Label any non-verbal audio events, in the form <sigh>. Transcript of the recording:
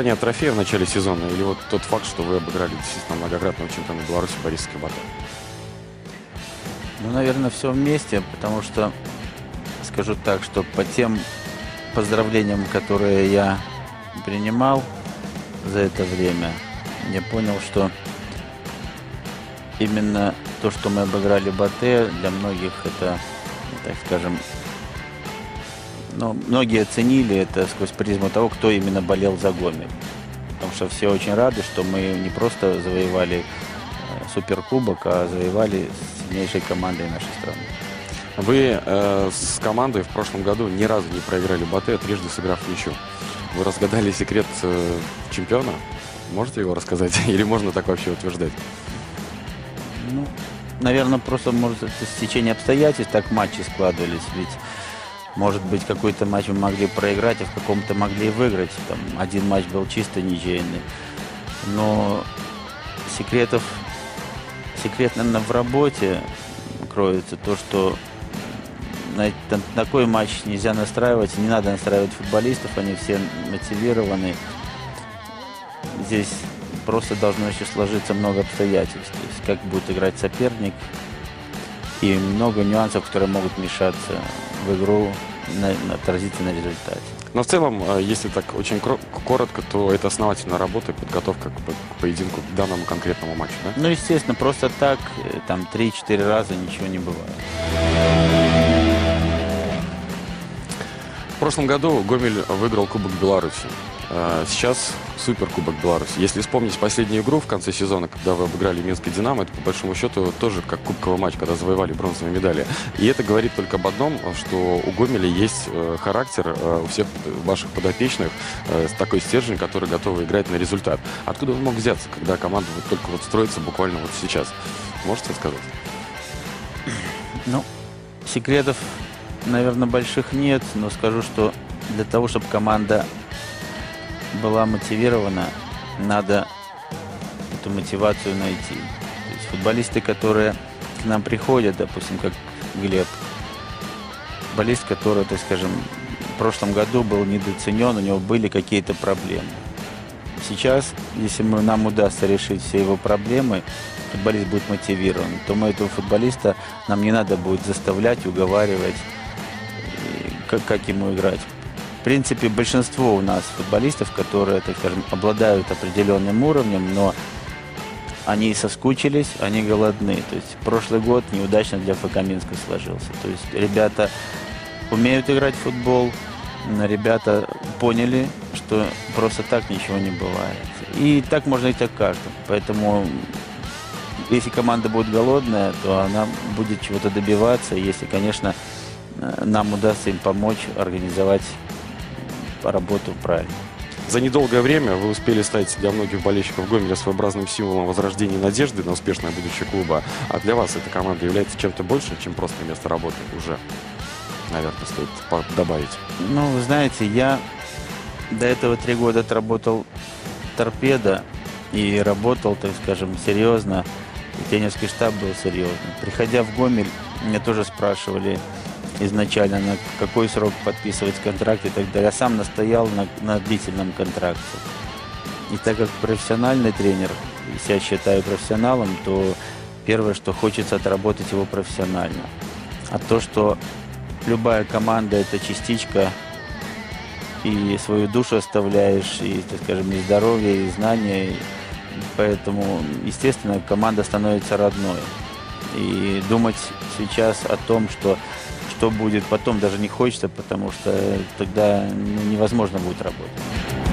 завоевание трофея в начале сезона или вот тот факт, что вы обыграли действительно многократного чемпиона Беларуси Бориса Кабата? Ну, наверное, все вместе, потому что, скажу так, что по тем поздравлениям, которые я принимал за это время, я понял, что именно то, что мы обыграли Батэ, для многих это, так скажем, ну, многие оценили это сквозь призму того, кто именно болел за Гомель. Потому что все очень рады, что мы не просто завоевали э, суперкубок, а завоевали с сильнейшей командой нашей страны. Вы э, с командой в прошлом году ни разу не проиграли Батэ, трижды сыграв ничью. Вы разгадали секрет э, чемпиона? Можете его рассказать? <laughs> Или можно так вообще утверждать? Ну, наверное, просто, может, это стечение обстоятельств, так матчи складывались. Ведь, может быть, какой-то матч мы могли проиграть, а в каком-то могли и выиграть. Там один матч был чисто ничейный. Но секретов, секрет, наверное, в работе кроется то, что на, на такой матч нельзя настраивать, не надо настраивать футболистов, они все мотивированы. Здесь просто должно еще сложиться много обстоятельств. То есть как будет играть соперник и много нюансов, которые могут мешаться в игру, на, на, результате. Но в целом, э, если так очень коротко, то это основательная работа и подготовка к, по- к поединку, к данному конкретному матчу, да? Ну, естественно, просто так, э, там, 3-4 раза ничего не бывает. Прошлом году Гомель выиграл Кубок Беларуси. Э, Сейчас Суперкубок Беларуси. Если вспомнить последнюю игру в конце сезона, когда вы обыграли Минский Динамо, это по большому счету тоже как кубковый матч, когда завоевали бронзовые медали. И это говорит только об одном, что у Гомеля есть э, характер э, у всех ваших подопечных, э, такой стержень, который готовы играть на результат. Откуда он мог взяться, когда команда вот только вот строится буквально вот сейчас? Можете сказать? Ну, секретов, наверное, больших нет, но скажу, что для того, чтобы команда была мотивирована, надо эту мотивацию найти. То есть футболисты, которые к нам приходят, допустим, как Глеб, футболист, который, так скажем, в прошлом году был недооценен, у него были какие-то проблемы. Сейчас, если мы, нам удастся решить все его проблемы, футболист будет мотивирован, то мы этого футболиста, нам не надо будет заставлять, уговаривать, как, как ему играть. В принципе, большинство у нас футболистов, которые, так скажем, обладают определенным уровнем, но они соскучились, они голодны. То есть прошлый год неудачно для ФК Минска сложился. То есть ребята умеют играть в футбол, ребята поняли, что просто так ничего не бывает. И так можно идти к каждому. Поэтому если команда будет голодная, то она будет чего-то добиваться. Если, конечно, нам удастся им помочь организовать работу правильно. За недолгое время вы успели стать для многих болельщиков Гомеля своеобразным символом возрождения надежды на успешное будущее клуба. А для вас эта команда является чем-то большим, чем просто место работы уже? Наверное, стоит добавить. Ну, вы знаете, я до этого три года отработал торпедо и работал, так скажем, серьезно. И тренерский штаб был серьезный. Приходя в Гомель, меня тоже спрашивали изначально, на какой срок подписывать контракт и так далее. Я сам настоял на, на длительном контракте. И так как профессиональный тренер, себя считаю профессионалом, то первое, что хочется отработать его профессионально. А то, что любая команда это частичка и свою душу оставляешь, и, так скажем, и здоровье, и знания. Поэтому, естественно, команда становится родной. И думать сейчас о том, что что будет потом, даже не хочется, потому что тогда ну, невозможно будет работать.